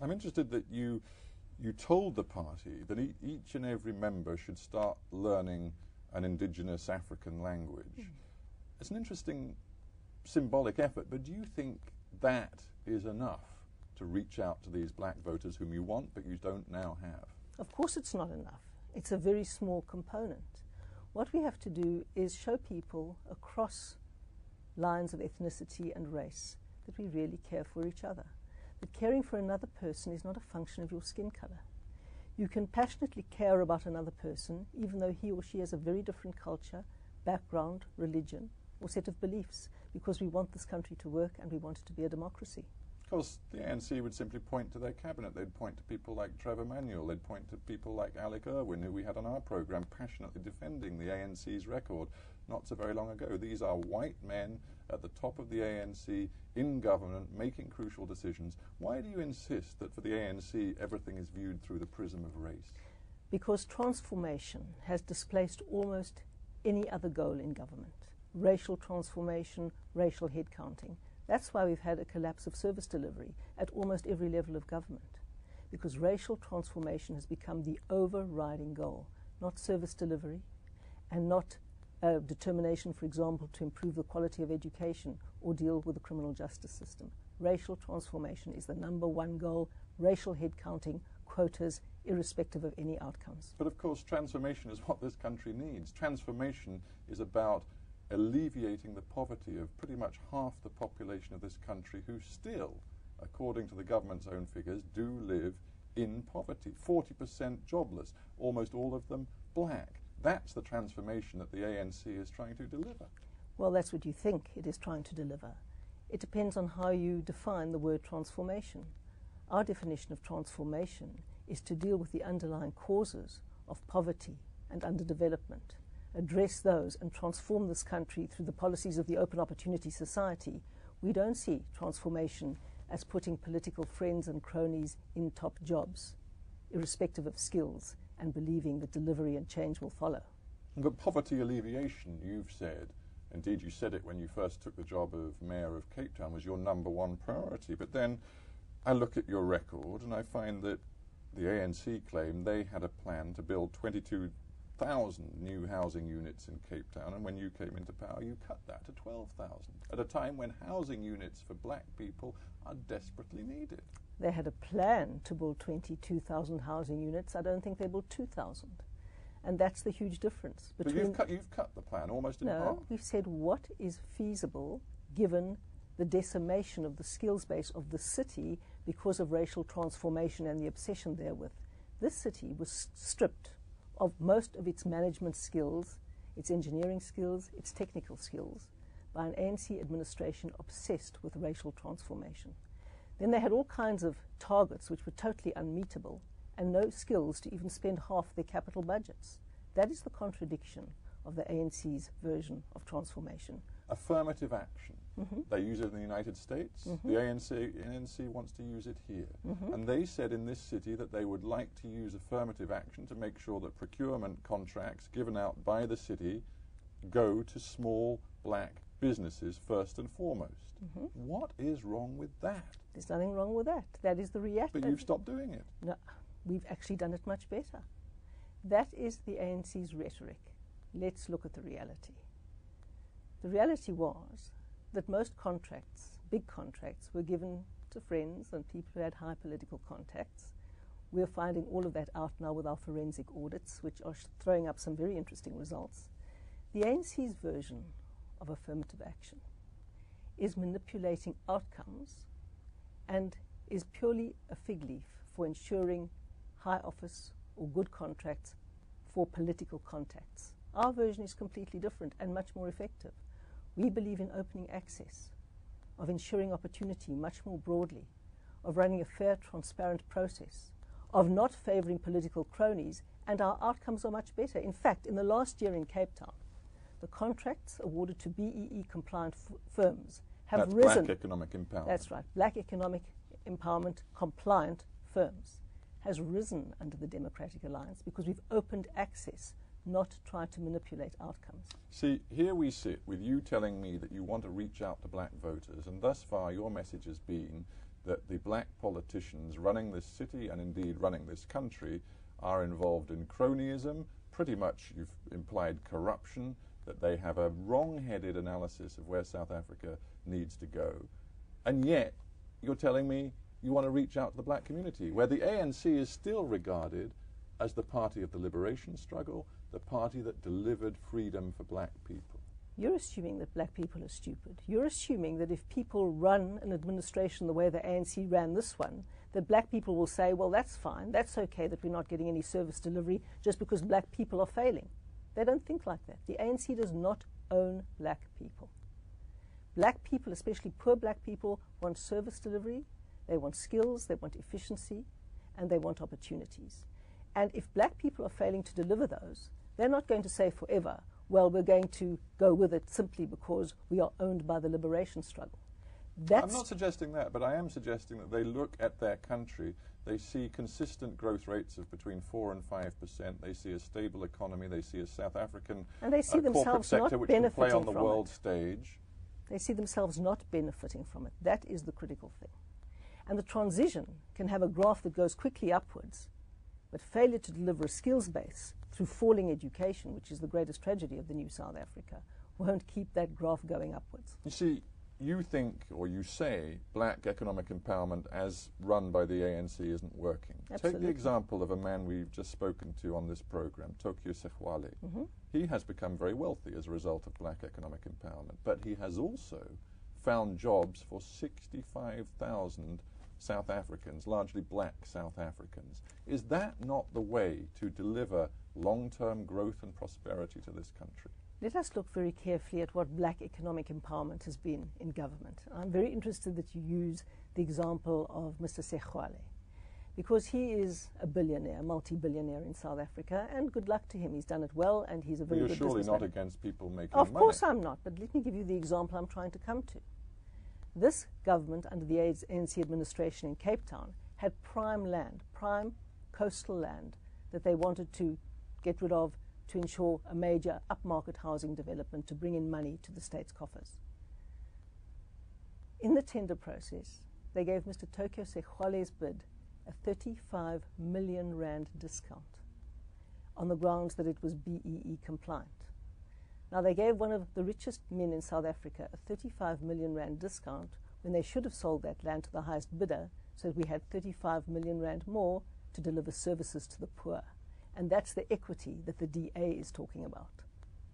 I'm interested that you you told the party that e each and every member should start learning an indigenous African language. Mm. It's an interesting symbolic effort, but do you think that is enough to reach out to these black voters whom you want but you don't now have? Of course, it's not enough. It's a very small component. What we have to do is show people across lines of ethnicity and race that we really care for each other. That caring for another person is not a function of your skin color. You can passionately care about another person even though he or she has a very different culture, background, religion, or set of beliefs because we want this country to work and we want it to be a democracy. Of course, the ANC would simply point to their cabinet. They'd point to people like Trevor Manuel. They'd point to people like Alec Erwin, who we had on our program, passionately defending the ANC's record not so very long ago. These are white men at the top of the ANC in government making crucial decisions. Why do you insist that for the ANC everything is viewed through the prism of race? Because transformation has displaced almost any other goal in government racial transformation, racial headcounting. That's why we've had a collapse of service delivery at almost every level of government, because racial transformation has become the overriding goal, not service delivery and not a determination, for example, to improve the quality of education or deal with the criminal justice system. Racial transformation is the number one goal, racial headcounting, quotas, irrespective of any outcomes. But of course, transformation is what this country needs. Transformation is about alleviating the poverty of pretty much half the population of this country who still, according to the government's own figures, do live in poverty. 40% jobless, almost all of them black. That's the transformation that the ANC is trying to deliver. Well, that's what you think it is trying to deliver. It depends on how you define the word transformation. Our definition of transformation is to deal with the underlying causes of poverty and underdevelopment address those and transform this country through the policies of the Open Opportunity Society, we don't see transformation as putting political friends and cronies in top jobs, irrespective of skills, and believing that delivery and change will follow. But poverty alleviation, you've said, indeed you said it when you first took the job of Mayor of Cape Town, was your number one priority. But then I look at your record and I find that the ANC claimed they had a plan to build 22 thousand new housing units in Cape Town, and when you came into power, you cut that to 12,000 at a time when housing units for black people are desperately needed. They had a plan to build 22,000 housing units. I don't think they built 2,000. And that's the huge difference. Between but you've cut, you've cut the plan almost in no, half. No, we've said what is feasible given the decimation of the skills base of the city because of racial transformation and the obsession therewith. This city was stripped of most of its management skills, its engineering skills, its technical skills, by an ANC administration obsessed with racial transformation. Then they had all kinds of targets which were totally unmeetable and no skills to even spend half their capital budgets. That is the contradiction of the ANC's version of transformation. Affirmative action. Mm-hmm. They use it in the United States. Mm-hmm. The ANC, ANC wants to use it here. Mm-hmm. And they said in this city that they would like to use affirmative action to make sure that procurement contracts given out by the city go to small black businesses first and foremost. Mm-hmm. What is wrong with that? There's nothing wrong with that. That is the reality. But you've stopped doing it. No, we've actually done it much better. That is the ANC's rhetoric. Let's look at the reality. The reality was that most contracts, big contracts, were given to friends and people who had high political contacts. We're finding all of that out now with our forensic audits, which are throwing up some very interesting results. The ANC's version of affirmative action is manipulating outcomes and is purely a fig leaf for ensuring high office or good contracts for political contacts. Our version is completely different and much more effective. We believe in opening access, of ensuring opportunity much more broadly, of running a fair, transparent process, of not favouring political cronies, and our outcomes are much better. In fact, in the last year in Cape Town, the contracts awarded to BEE compliant firms have That's risen. Black economic empowerment. That's right. Black economic empowerment compliant firms has risen under the Democratic Alliance because we've opened access not try to manipulate outcomes. See, here we sit with you telling me that you want to reach out to black voters, and thus far your message has been that the black politicians running this city and indeed running this country are involved in cronyism, pretty much you've implied corruption, that they have a wrong-headed analysis of where South Africa needs to go. And yet, you're telling me you want to reach out to the black community, where the ANC is still regarded as the party of the liberation struggle, the party that delivered freedom for black people. You're assuming that black people are stupid. You're assuming that if people run an administration the way the ANC ran this one, that black people will say, well, that's fine, that's okay that we're not getting any service delivery just because black people are failing. They don't think like that. The ANC does not own black people. Black people, especially poor black people, want service delivery, they want skills, they want efficiency, and they want opportunities. And if black people are failing to deliver those, they're not going to say forever, well, we're going to go with it simply because we are owned by the liberation struggle. That's I'm not suggesting that, but I am suggesting that they look at their country, they see consistent growth rates of between 4 and 5%, they see a stable economy, they see a South African and they see uh, corporate sector which can play on the world it. stage. They see themselves not benefiting from it. That is the critical thing. And the transition can have a graph that goes quickly upwards, but failure to deliver a skills base through falling education, which is the greatest tragedy of the new South Africa, won't keep that graph going upwards. You see, you think or you say black economic empowerment as run by the ANC isn't working. Absolutely. Take the example of a man we've just spoken to on this program, Tokyo Sexwale. Mm -hmm. He has become very wealthy as a result of black economic empowerment, but he has also found jobs for 65,000 South Africans, largely black South Africans. Is that not the way to deliver long-term growth and prosperity to this country? Let us look very carefully at what black economic empowerment has been in government. I'm very interested that you use the example of Mr. Sexwale because he is a billionaire, multi-billionaire in South Africa, and good luck to him. He's done it well, and he's a very well, good You're surely not against people making of money. Of course I'm not, but let me give you the example I'm trying to come to. This government, under the ANC administration in Cape Town, had prime land, prime coastal land that they wanted to get rid of to ensure a major upmarket housing development to bring in money to the state's coffers. In the tender process, they gave Mr. Tokyo Sexwale's bid a 35 million rand discount on the grounds that it was BEE compliant. Now, they gave one of the richest men in South Africa a 35 million rand discount when they should have sold that land to the highest bidder so that we had 35 million rand more to deliver services to the poor. And that's the equity that the DA is talking about.